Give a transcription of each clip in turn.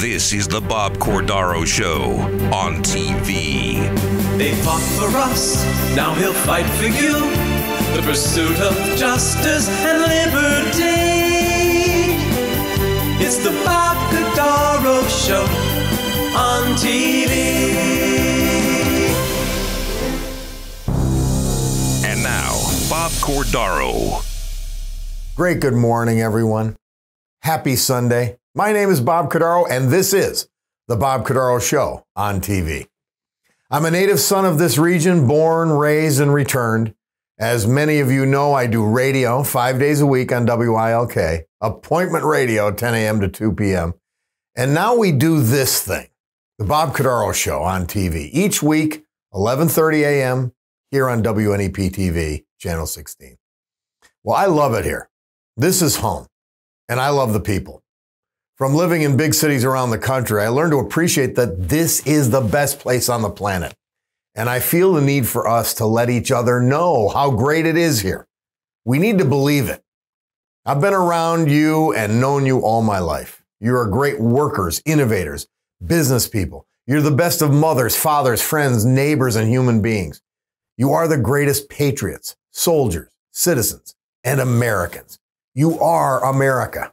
This is the Bob Cordaro Show on TV. They fought for us, now he'll fight for you. The pursuit of justice and liberty. It's the Bob Cordaro Show on TV. And now, Bob Cordaro. Great good morning, everyone. Happy Sunday. My name is Bob Cordaro, and this is the Bob Cordaro Show on TV. I'm a native son of this region, born, raised, and returned. As many of you know, I do radio five days a week on WILK, appointment radio, 10 a.m. to 2 p.m. And now we do this thing, the Bob Cordaro Show on TV, each week, 11:30 a.m. here on WNEP TV, channel 16. Well, I love it here. This is home, and I love the people. From living in big cities around the country, I learned to appreciate that this is the best place on the planet. And I feel the need for us to let each other know how great it is here. We need to believe it. I've been around you and known you all my life. You are great workers, innovators, business people. You're the best of mothers, fathers, friends, neighbors, and human beings. You are the greatest patriots, soldiers, citizens, and Americans. You are America.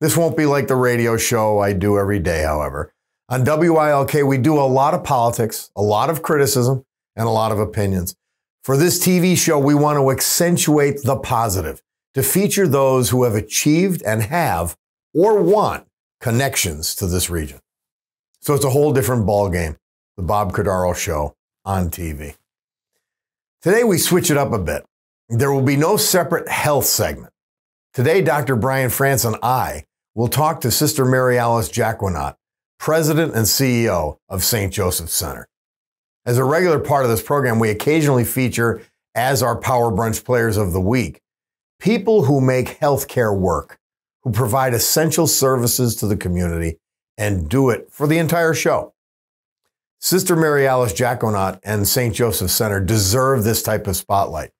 This won't be like the radio show I do every day, however. On WILK, we do a lot of politics, a lot of criticism, and a lot of opinions. For this TV show, we want to accentuate the positive, to feature those who have achieved and have or want connections to this region. So it's a whole different ballgame, the Bob Cordaro Show on TV. Today, we switch it up a bit. There will be no separate health segment. Today, Dr. Brian France and I will talk to Sister Maryalice Jacquinot, President and CEO of St. Joseph Center. As a regular part of this program, we occasionally feature, as our Power Brunch Players of the Week, people who make healthcare work, who provide essential services to the community and do it for the entire show. Sister Maryalice Jacquinot and St. Joseph Center deserve this type of spotlight.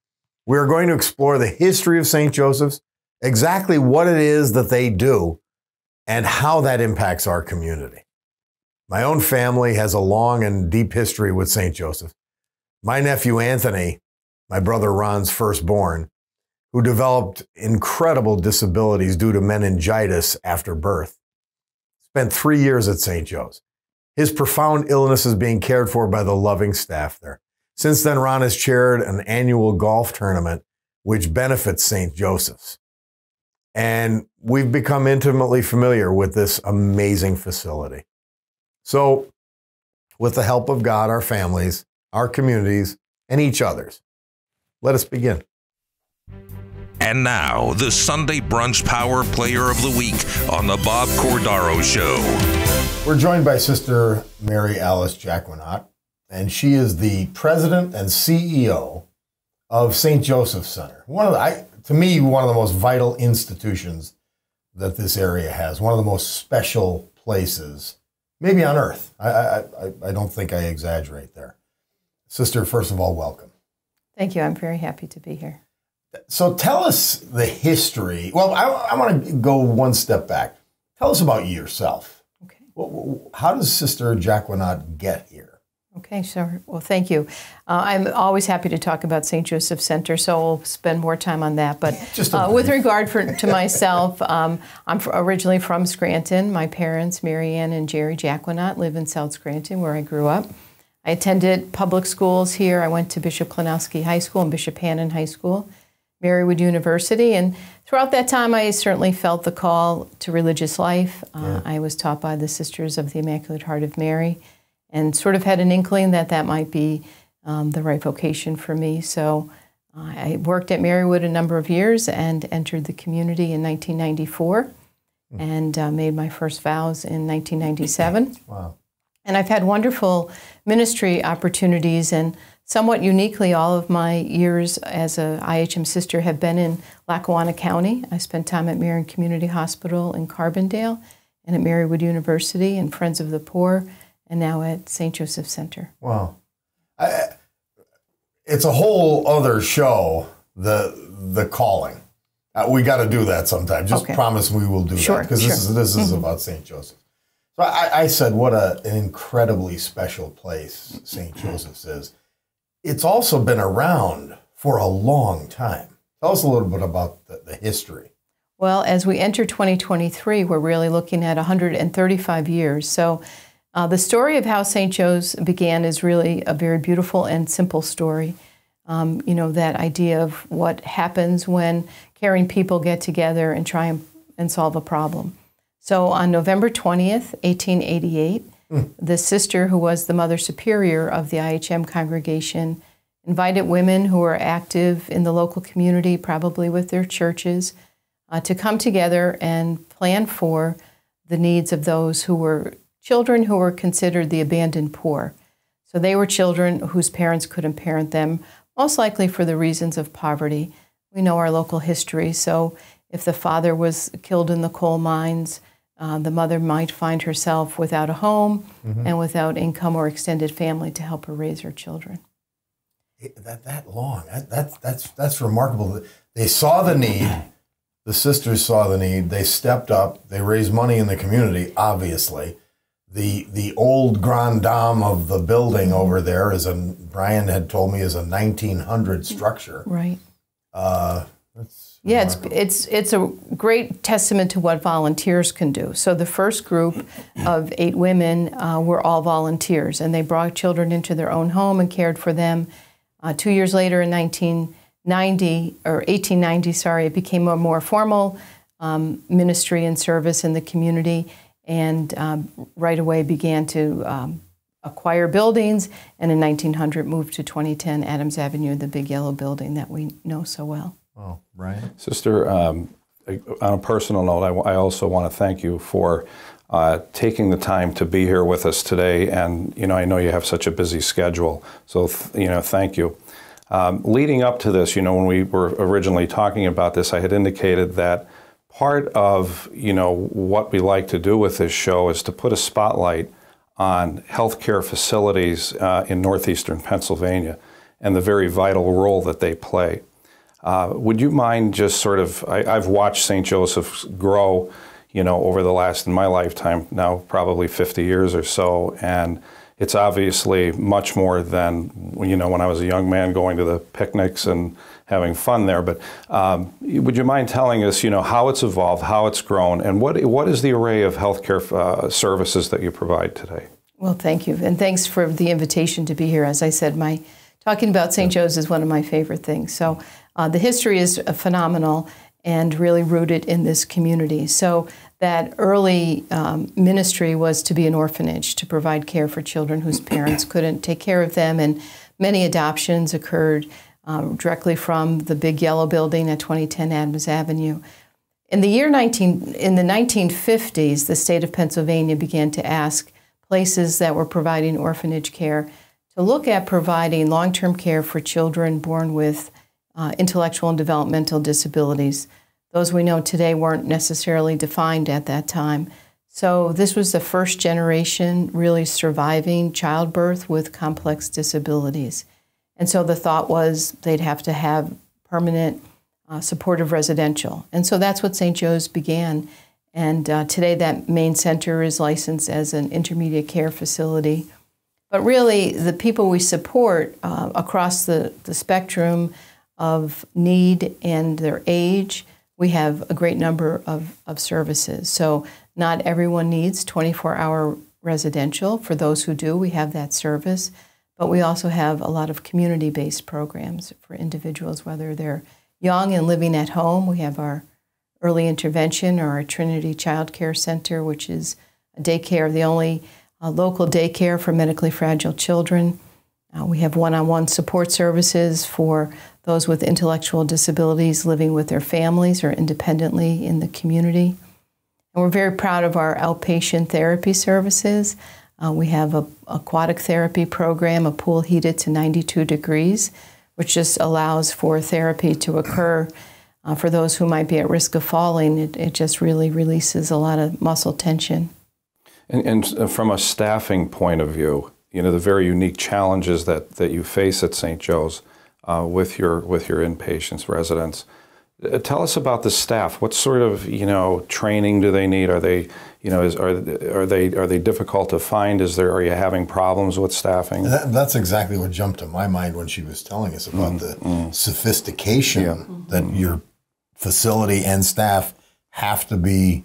We are going to explore the history of St. Joseph's, exactly what it is that they do, and how that impacts our community. My own family has a long and deep history with St. Joseph. My nephew Anthony, my brother Ron's firstborn, who developed incredible disabilities due to meningitis after birth, spent three years at St. Joe's. His profound illness is being cared for by the loving staff there. Since then, Ron has chaired an annual golf tournament which benefits St. Joseph's. And we've become intimately familiar with this amazing facility. So, with the help of God, our families, our communities, and each other's, let us begin. And now, the Sunday Brunch Power Player of the Week on the Bob Cordaro Show. We're joined by Sister Maryalice Jacquinot, and she is the president and CEO of St. Joseph Center. One of the, I, to me, one of the most vital institutions that this area has, one of the most special places, maybe on earth. I, I, I, don't think I exaggerate there. Sister, first of all, welcome. Thank you. I'm very happy to be here. So tell us the history. Well, I, I want to go one step back. Tell us about yourself. Okay. How does Sister Jacquinot get here? Okay, sure. Well, thank you. Uh, I'm always happy to talk about St. Joseph Center, so we'll spend more time on that. But uh, with regard for, to myself, um, I'm originally from Scranton. My parents, Marianne and Jerry Jacquinot, live in South Scranton, where I grew up. I attended public schools here. I went to Bishop Klonowski High School and Bishop Hannan High School, Marywood University, and throughout that time, I certainly felt the call to religious life. Uh, yeah. I was taught by the Sisters of the Immaculate Heart of Mary and sort of had an inkling that that might be um, the right vocation for me. So uh, I worked at Marywood a number of years and entered the community in 1994 mm. and uh, made my first vows in 1997. Wow. And I've had wonderful ministry opportunities and somewhat uniquely, all of my years as a IHM sister have been in Lackawanna County. I spent time at Marian Community Hospital in Carbondale and at Marywood University and Friends of the Poor and now at St. Joseph Center. Wow. I, it's a whole other show, the the calling. Uh, we got to do that sometime. Just okay. promise we will do sure, that because sure. this is this is mm-hmm. about St. Joseph. So I, I said, what a, an incredibly special place St. Joseph's is. It's also been around for a long time. Tell us a little bit about the, the history. Well, as we enter 2023, we're really looking at 135 years. So uh, the story of how St. Joe's began is really a very beautiful and simple story. Um, you know, that idea of what happens when caring people get together and try and, and solve a problem. So on November 20th, 1888, mm. the sister who was the Mother Superior of the IHM congregation invited women who were active in the local community, probably with their churches, uh, to come together and plan for the needs of those who were children who were considered the abandoned poor. So they were children whose parents couldn't parent them, most likely for the reasons of poverty. We know our local history, so if the father was killed in the coal mines, uh, the mother might find herself without a home mm-hmm. and without income or extended family to help her raise her children. That, that long, that, that's, that's, that's remarkable. They saw the need, the sisters saw the need, they stepped up, they raised money in the community, obviously the the old grand dame of the building over there is a Brian had told me is a 1900 structure. Right. Uh, yeah, it's it's it's a great testament to what volunteers can do. So the first group of eight women uh, were all volunteers, and they brought children into their own home and cared for them. Uh, two years later, in 1990 or 1890, sorry, it became a more formal um, ministry and service in the community and um, right away began to um, acquire buildings, and in 1900 moved to 2010 Adams Avenue, the big yellow building that we know so well. Oh, right. Sister, um, on a personal note, I, I also want to thank you for uh, taking the time to be here with us today. And, you know, I know you have such a busy schedule, so, th- you know, thank you. Um, leading up to this, you know, when we were originally talking about this, I had indicated that part of you know what we like to do with this show is to put a spotlight on healthcare facilities uh, in northeastern Pennsylvania and the very vital role that they play. Uh, would you mind just sort of? I, have watched St. Joseph's grow, you know, over the last in my lifetime now, probably 50 years or so, and it's obviously much more than you know when I was a young man going to the picnics and having fun there. But um, would you mind telling us, you know, how it's evolved, how it's grown, and what what is the array of healthcare uh, services that you provide today? Well, thank you, and thanks for the invitation to be here. As I said, my talking about St. Joe's is one of my favorite things. So uh, the history is phenomenal and really rooted in this community. So that early um, ministry was to be an orphanage to provide care for children whose parents couldn't take care of them, and many adoptions occurred um, directly from the big yellow building at 2010 Adams Avenue. In the year 19, in the 1950s, the state of Pennsylvania began to ask places that were providing orphanage care to look at providing long-term care for children born with uh, intellectual and developmental disabilities. Those we know today weren't necessarily defined at that time. So, this was the first generation really surviving childbirth with complex disabilities. And so the thought was they'd have to have permanent uh, supportive residential. And so that's what St. Joe's began. And uh, today, that main center is licensed as an intermediate care facility. But really, the people we support uh, across the, the spectrum of need and their age we have a great number of, of services. So not everyone needs 24 hour residential. For those who do, we have that service. But we also have a lot of community based programs for individuals, whether they're young and living at home. We have our early intervention or our Trinity Child Care Center, which is a daycare, the only uh, local daycare for medically fragile children. Uh, we have one on one support services for those with intellectual disabilities living with their families or independently in the community. And we're very proud of our outpatient therapy services. Uh, we have a aquatic therapy program, a pool heated to 92 degrees, which just allows for therapy to occur uh, for those who might be at risk of falling. It, it just really releases a lot of muscle tension. And, and, uh, from a staffing point of view, you know the very unique challenges that, that you face at St. Joe's uh, with your with your inpatients residents. Uh, tell us about the staff. What sort of you know training do they need? Are they you know is, are are they are they difficult to find? Is there are you having problems with staffing? That, that's exactly what jumped to my mind when she was telling us about mm, the mm. sophistication yeah. that mm. your facility and staff have to be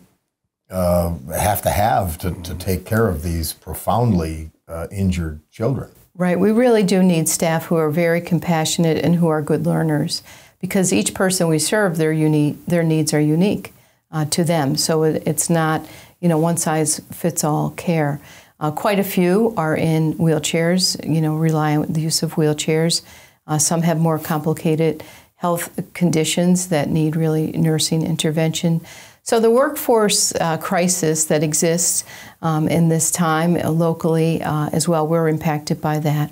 uh, have to have to, to take care of these profoundly uh, injured children. Right. We really do need staff who are very compassionate and who are good learners because each person we serve, their, unique, their needs are unique uh, to them. So it's not, you know, one size fits all care. Uh, quite a few are in wheelchairs, you know, rely on the use of wheelchairs. Uh, some have more complicated health conditions that need really nursing intervention. So the workforce uh, crisis that exists um, in this time locally uh, as well, we're impacted by that.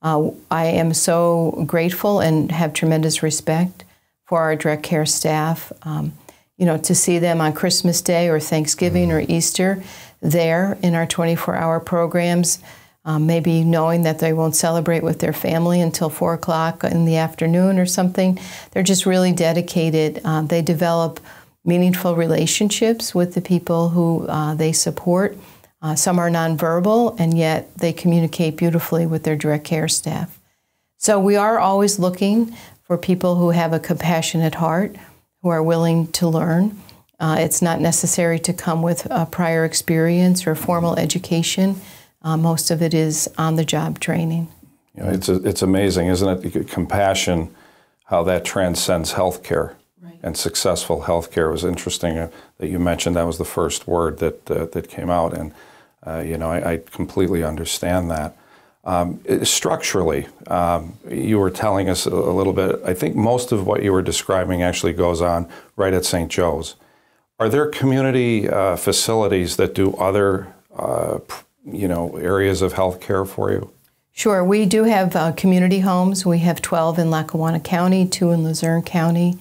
Uh, I am so grateful and have tremendous respect for our direct care staff. Um, you know, to see them on Christmas Day or Thanksgiving or Easter there in our 24 hour programs, um, maybe knowing that they won't celebrate with their family until 4 o'clock in the afternoon or something. They're just really dedicated. Uh, they develop meaningful relationships with the people who uh, they support. Uh, some are nonverbal, and yet they communicate beautifully with their direct care staff. So we are always looking for people who have a compassionate heart, who are willing to learn. Uh, it's not necessary to come with a prior experience or formal education. Uh, most of it is on the job training. You know, it's, a, it's amazing, isn't it? Compassion, how that transcends healthcare and successful healthcare. Was interesting uh, that you mentioned that was the first word that uh, that came out, and uh, you know I, I, completely understand that. Um, structurally, um, you were telling us a, little bit. I think most of what you were describing actually goes on right at St. Joe's. Are there community uh, facilities that do other, uh, you know, areas of healthcare for you? Sure. We do have community homes. We have 12 in Lackawanna County, two in Luzerne County.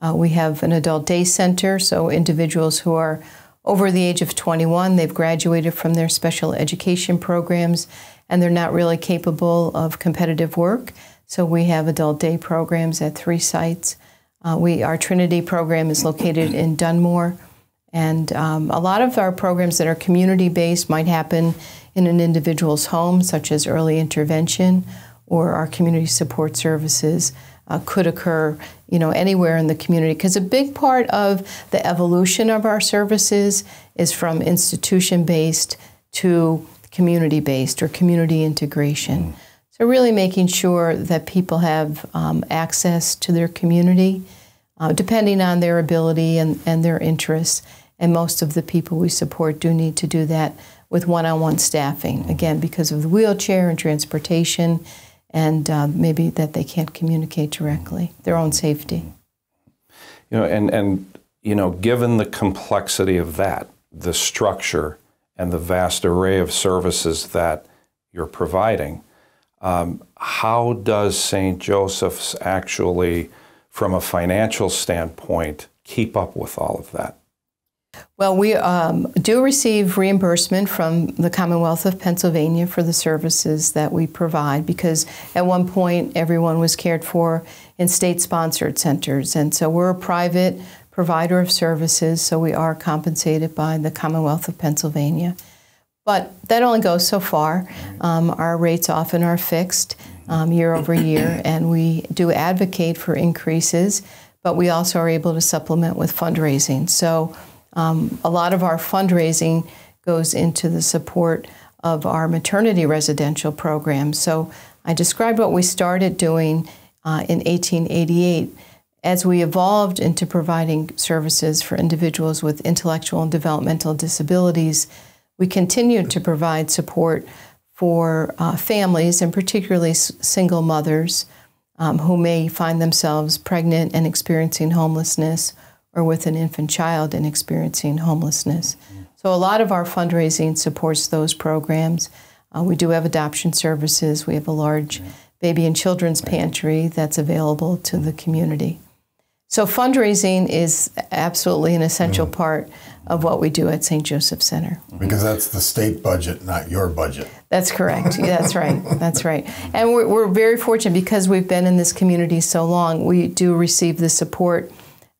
Uh, we have an adult day center, so individuals who are over the age of 21, they've graduated from their special education programs, and they're not really capable of competitive work. So we have adult day programs at three sites. Uh, we our Trinity program is located in Dunmore, and um, a lot of our programs that are community based might happen in an individual's home, such as early intervention or our community support services uh, could occur, you know, anywhere in the community. Because a big part of the evolution of our services is from institution-based to community-based or community integration. Mm. So really making sure that people have um, access to their community, uh, depending on their ability and, and their interests. And most of the people we support do need to do that with one-on-one staffing, again, because of the wheelchair and transportation and uh, maybe that they can't communicate directly, their own safety. You know, and, and you know, given the complexity of that, the structure and the vast array of services that you're providing, um, how does St. Joseph's actually, from a financial standpoint, keep up with all of that? Well, we um, do receive reimbursement from the Commonwealth of Pennsylvania for the services that we provide because at one point everyone was cared for in state sponsored centers. And so we're a private provider of services, so we are compensated by the Commonwealth of Pennsylvania. But that only goes so far. Um, our rates often are fixed um, year over year, and we do advocate for increases, but we also are able to supplement with fundraising. So um, a lot of our fundraising goes into the support of our maternity residential program. So I described what we started doing uh, in 1888. As we evolved into providing services for individuals with intellectual and developmental disabilities, we continued to provide support for uh, families, and particularly single mothers um, who may find themselves pregnant and experiencing homelessness or with an infant child and experiencing homelessness. So a lot of our fundraising supports those programs. Uh, we do have adoption services. We have a large baby and children's pantry that's available to the community. So fundraising is absolutely an essential mm. part of what we do at St. Joseph Center. Because that's the state budget, not your budget. That's correct. that's right. That's right. And we're, we're very fortunate because we've been in this community so long. We do receive the support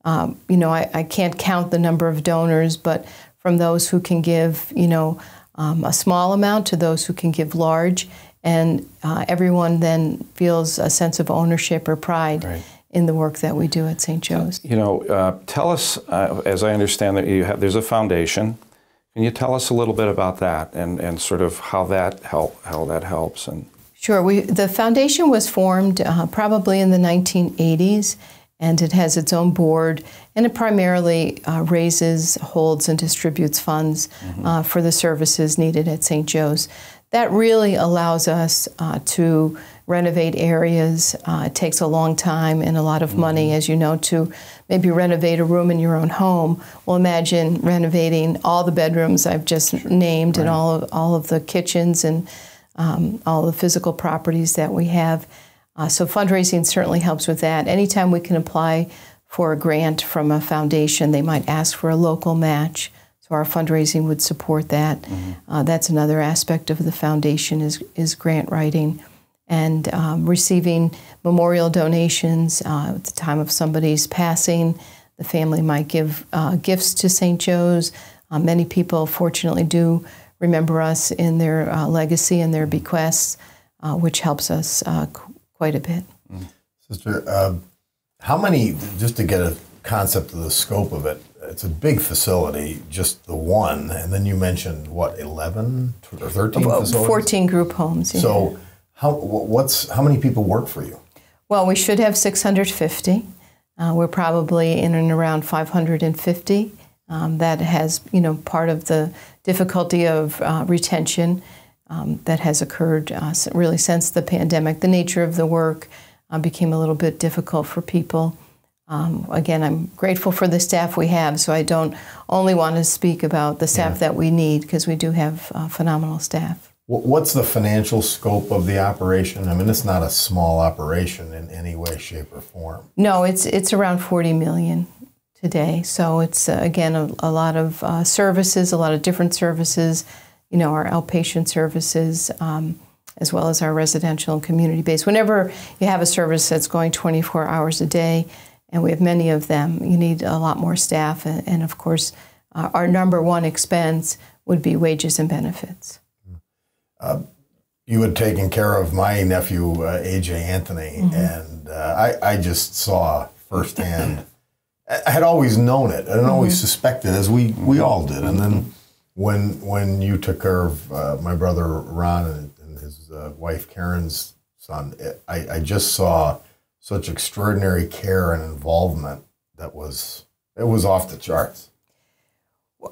um, you know, I, I, can't count the number of donors, but from those who can give, you know, um, a small amount to those who can give large, and uh, everyone then feels a sense of ownership or pride. Right. In the work that we do at St. Joe's. You know, uh, tell us, uh, as I understand that you have, there's a foundation. Can you tell us a little bit about that and, and sort of how that help how that helps and Sure. We, the foundation was formed uh, probably in the 1980s, and it has its own board, and it primarily uh, raises, holds, and distributes funds mm-hmm. uh, for the services needed at St. Joe's. That really allows us uh, to renovate areas. Uh, it takes a long time and a lot of mm-hmm. money, as you know, to maybe renovate a room in your own home. Well, imagine renovating all the bedrooms I've just named right. and all of, all of the kitchens and um, all the physical properties that we have. Uh, so fundraising certainly helps with that. Anytime we can apply for a grant from a foundation, they might ask for a local match. So our fundraising would support that. Mm-hmm. Uh, that's another aspect of the foundation is, is grant writing and um, receiving memorial donations uh, at the time of somebody's passing. The family might give uh, gifts to St. Joe's. Uh, many people, fortunately, do remember us in their uh, legacy and their bequests, uh, which helps us uh, quite a bit. Sister, uh, how many, just to get a concept of the scope of it, it's a big facility, just the one, and then you mentioned what, 11 or 13 facilities? 14 group homes. Yeah. So, how, what's, how many people work for you? Well, we should have 650. Uh, we're probably in and around 550. Um, that has, you know, part of the difficulty of uh, retention um, that has occurred uh, really since the pandemic. The nature of the work uh, became a little bit difficult for people. Um, again, I'm grateful for the staff we have, so I don't only want to speak about the staff yeah. that we need because we do have uh, phenomenal staff. What's the financial scope of the operation? I mean, it's not a small operation in any way, shape, or form. No, it's it's around 40 million today. So it's uh, again a, a, lot of uh, services, a lot of different services. You know, our outpatient services, um, as well as our residential and community based. Whenever you have a service that's going 24 hours a day, and we have many of them, you need a lot more staff. And, and of course, uh, our number one expense would be wages and benefits. Uh, you had taken care of my nephew, uh, AJ Anthony, mm-hmm. and uh, I, I just saw firsthand. I had always known it. I had always mm-hmm. suspected, as we, we all did. And then when when you took care of uh, my brother Ron and, and his uh, wife Karen's son, it, I, I just saw such extraordinary care and involvement that was it was off the charts.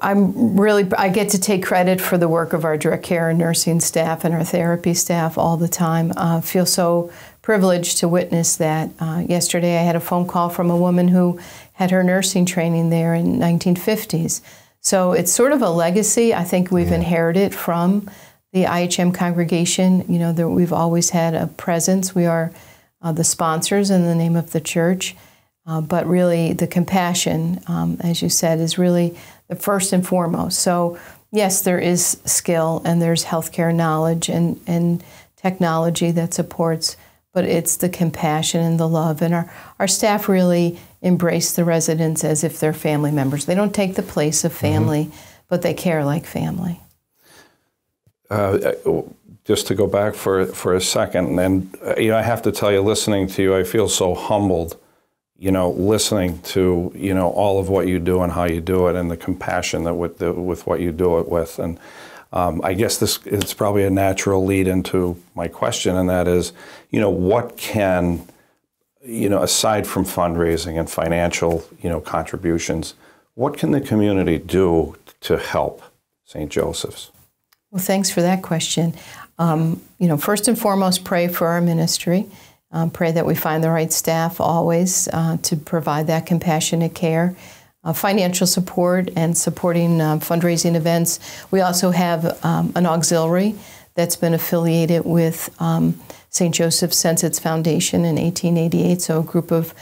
I'm really I get to take credit for the work of our direct care and nursing staff and our therapy staff all the time. I uh, feel so privileged to witness that. Uh, yesterday, I had a phone call from a woman who had her nursing training there in 1950s. So it's sort of a legacy I think we've yeah. inherited from the IHM congregation. You know, there, we've always had a presence. We are uh, the sponsors in the name of the church. Uh, but really, the compassion, um, as you said, is really the first and foremost. So, yes, there is skill and there's healthcare knowledge and, and technology that supports, but it's the compassion and the love. And our, our staff really embrace the residents as if they're family members. They don't take the place of family, mm-hmm. but they care like family. Uh, just to go back for for a second, and uh, you know, I have to tell you, listening to you, I feel so humbled. You know, listening to you know all of what you do and how you do it, and the compassion that with the, with what you do it with, and um, I guess this is probably a natural lead into my question, and that is, you know, what can you know, aside from fundraising and financial, you know, contributions, what can the community do to help St. Joseph's? Well, thanks for that question. Um, you know, first and foremost, pray for our ministry. Um, pray that we find the right staff always uh, to provide that compassionate care. Uh, financial support and supporting uh, fundraising events. We also have um, an auxiliary that's been affiliated with um, St. Joseph since its foundation in 1888. So, a group of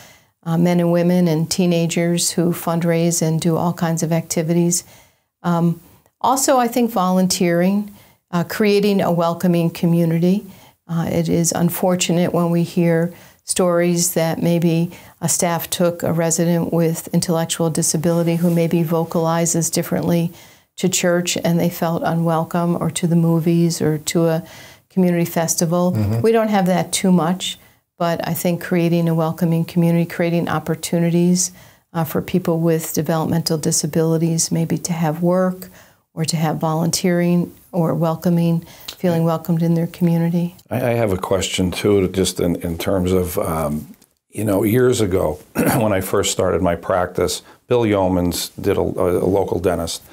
uh, men and women and teenagers who fundraise and do all kinds of activities. Um, also, I think volunteering, uh, creating a welcoming community. Uh, it is unfortunate when we hear stories that maybe a staff took a resident with intellectual disability who maybe vocalizes differently to church and they felt unwelcome or to the movies or to a community festival. Mm-hmm. We don't have that too much, but I think creating a welcoming community, creating opportunities uh, for people with developmental disabilities, maybe to have work or to have volunteering or welcoming, feeling welcomed in their community. I, I have a question too, just in, in terms of, um, you know, years ago when I first started my practice, Bill Yeomans did a, a local dentist.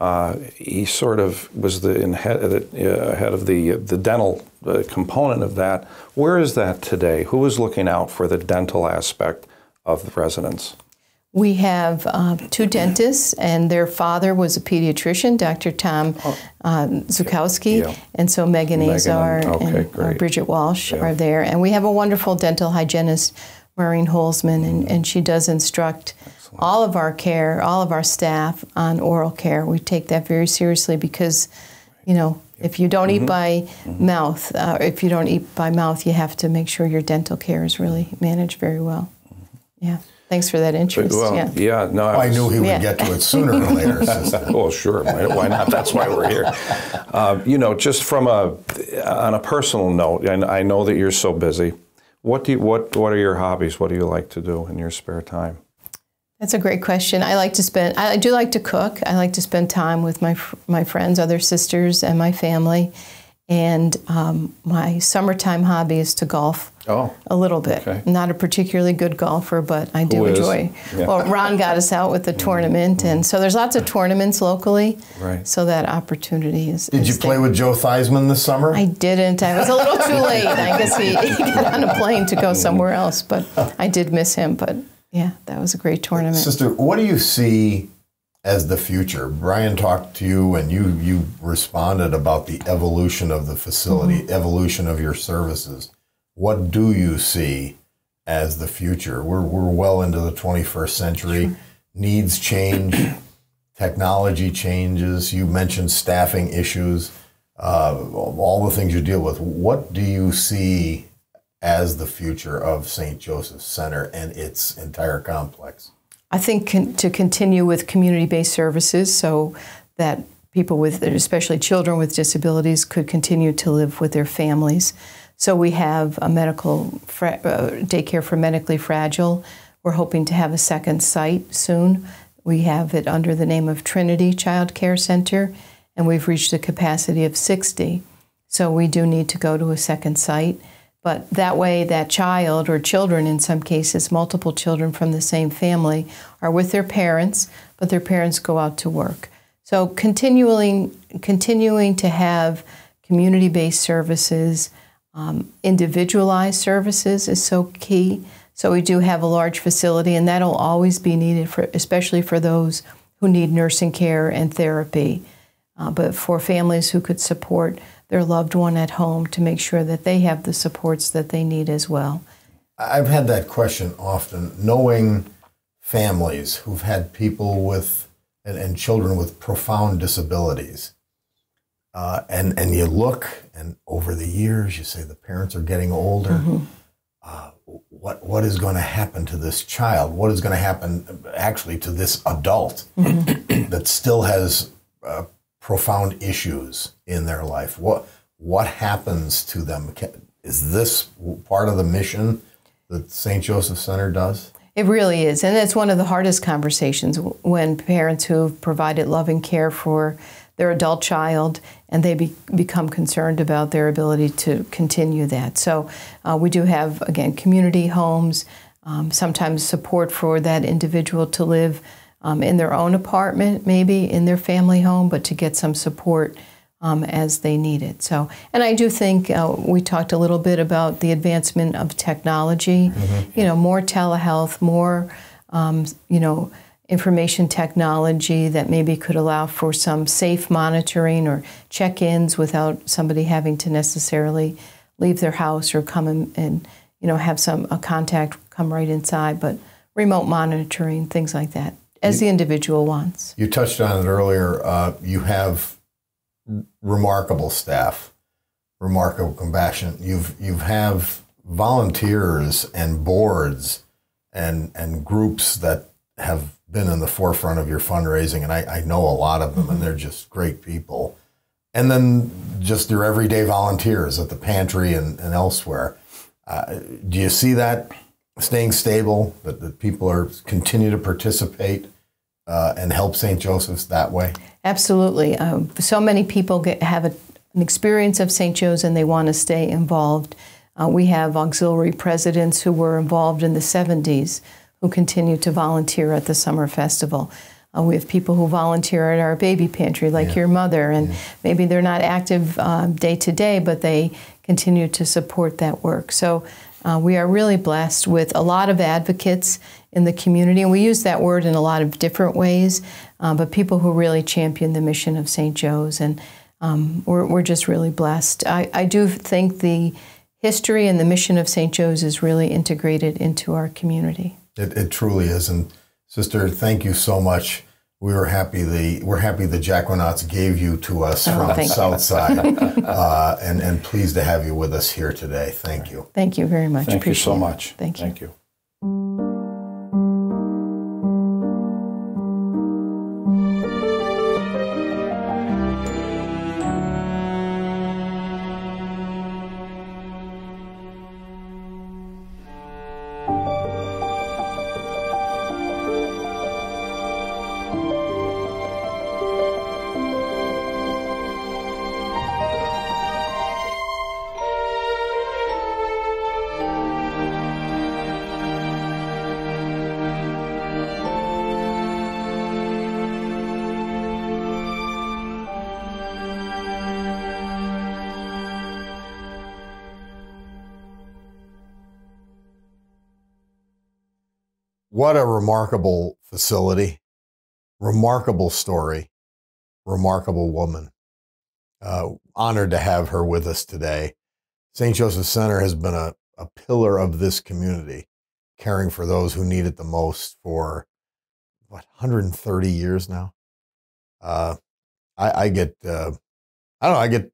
Uh, he sort of was the head, uh, head of the the dental uh, component of that. Where is that today? Who is looking out for the dental aspect of the residents? We have uh, two dentists, and their father was a pediatrician, Dr. Tom oh. uh, Zukowski, yeah. and so Megan, Megan Azar and, okay, and uh, Bridget Walsh yeah. are there. And we have a wonderful dental hygienist, Maureen Holzman, and, and she does instruct Excellent. all of our care, all of our staff on oral care. We take that very seriously because, you know, if you don't mm-hmm. eat by mm-hmm. mouth, uh, if you don't eat by mouth, you have to make sure your dental care is really managed very well. Mm-hmm. Yeah. Thanks for that interest. Well, yeah. yeah, no. I, was, I knew he would yeah. get to it sooner or later. well, sure. Why, why, not? That's why we're here. Uh, you know, just from a on a personal note, and I know that you're so busy. What do you, what what are your hobbies? What do you like to do in your spare time? That's a great question. I like to spend. I do like to cook. I like to spend time with my my friends, other sisters, and my family. And um, my summertime hobby is to golf. Oh, a little bit. Okay. Not a particularly good golfer, but I do enjoy. Yeah. Well, Ron got us out with the mm-hmm. tournament, and so there's lots of mm-hmm. tournaments locally. Right. So that opportunity is. Did is you play there. with Joe Theismann this summer? I didn't. I was a little too late. I guess he, he got on a plane to go mm-hmm. somewhere else, but I did miss him. But yeah, that was a great tournament. Sister, what do you see as the future? Brian talked to you, and you you responded about the evolution of the facility, mm-hmm. evolution of your services what do you see as the future? We're, we're well into the 21st century. Sure. Needs change, technology changes. You mentioned staffing issues, uh, all the things you deal with. What do you see as the future of St. Joseph's Center and its entire complex? I think con- to continue with community based services so that people with, especially children with disabilities, could continue to live with their families. So we have a medical uh, daycare for medically fragile. We're hoping to have a second site soon. We have it under the name of Trinity Child Care Center, and we've reached a capacity of 60. So we do need to go to a second site. But that way, that child or children, in some cases, multiple children from the same family, are with their parents, but their parents go out to work. So continuing, continuing to have community-based services um, individualized services is so key. So we do have a large facility, and that'll always be needed for, especially for those who need nursing care and therapy. Uh, but for families who could support their loved one at home to make sure that they have the supports that they need as well. I've had that question often, knowing families who've had people with and, and children with profound disabilities uh, and and you look, and over the years, you say the parents are getting older. Mm-hmm. Uh, what what is going to happen to this child? What is going to happen actually to this adult mm-hmm. that still has uh, profound issues in their life? What what happens to them? Is this part of the mission that St. Joseph Center does? It really is, and it's one of the hardest conversations when parents who've provided loving care for their adult child and they be, become concerned about their ability to continue that. So uh, we do have, again, community homes, um, sometimes support for that individual to live um, in their own apartment, maybe in their family home, but to get some support um, as they need it. So, and I do think uh, we talked a little bit about the advancement of technology. Mm-hmm. You know, more telehealth, more, um, you know information technology that maybe could allow for some safe monitoring or check-ins without somebody having to necessarily leave their house or come and, and you know have some a contact come right inside but remote monitoring things like that as you, the individual wants you touched on it earlier uh, you have remarkable staff remarkable compassion you've you have volunteers and boards and and groups that have been in the forefront of your fundraising, and I, I know a lot of them, and they're just great people. And then just your everyday volunteers at the pantry and, and elsewhere. Uh, do you see that staying stable? That, the people are continue to participate uh, and help St. Joseph's that way? Absolutely. Um, so many people get, have a, an experience of St. Joe's and they want to stay involved. Uh, we have auxiliary presidents who were involved in the 70s who continue to volunteer at the summer festival. Uh, we have people who volunteer at our baby pantry, like yeah. your mother, and yeah. maybe they're not active um, day to day, but they continue to support that work. So uh, we are really blessed with a lot of advocates in the community, and we use that word in a lot of different ways, uh, but people who really champion the mission of St. Joe's, and um, we're, we're just really blessed. I, I do think the history and the mission of St. Joe's is really integrated into our community. It, it truly is. And sister, thank you so much. We were happy the we're happy the Jacquinots gave you to us oh, from Southside, uh, and and pleased to have you with us here today. Thank you. Thank you very much. Thank Appreciate you so much. It. Thank you. Thank you. What a remarkable facility, remarkable story, remarkable woman. Uh, honored to have her with us today. St. Joseph Center has been a, a pillar of this community, caring for those who need it the most for what 130 years now. Uh, I, I, get, uh, I don't know, I get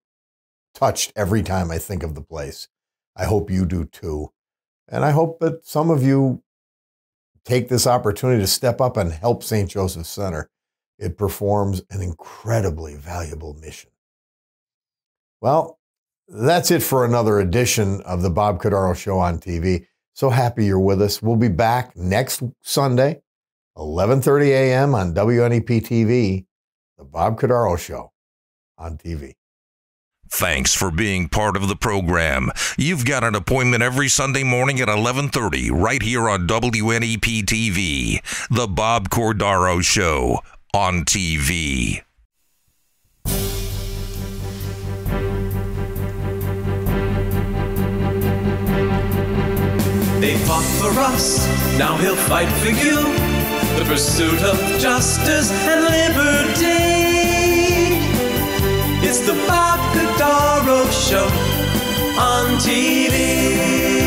touched every time I think of the place. I hope you do too. And I hope that some of you take this opportunity to step up and help St. Joseph Center. It performs an incredibly valuable mission. Well, that's it for another edition of the Bob Cordaro Show on TV. So happy you're with us. We'll be back next Sunday, 11:30 a.m. on WNEP TV, the Bob Cordaro Show on TV. Thanks for being part of the program. You've got an appointment every Sunday morning at 11:30 right here on WNEP TV, The Bob Cordaro Show on TV. They fought for us, now he'll fight for you. The pursuit of justice and liberty. It's the Bob Cordaro Show on TV.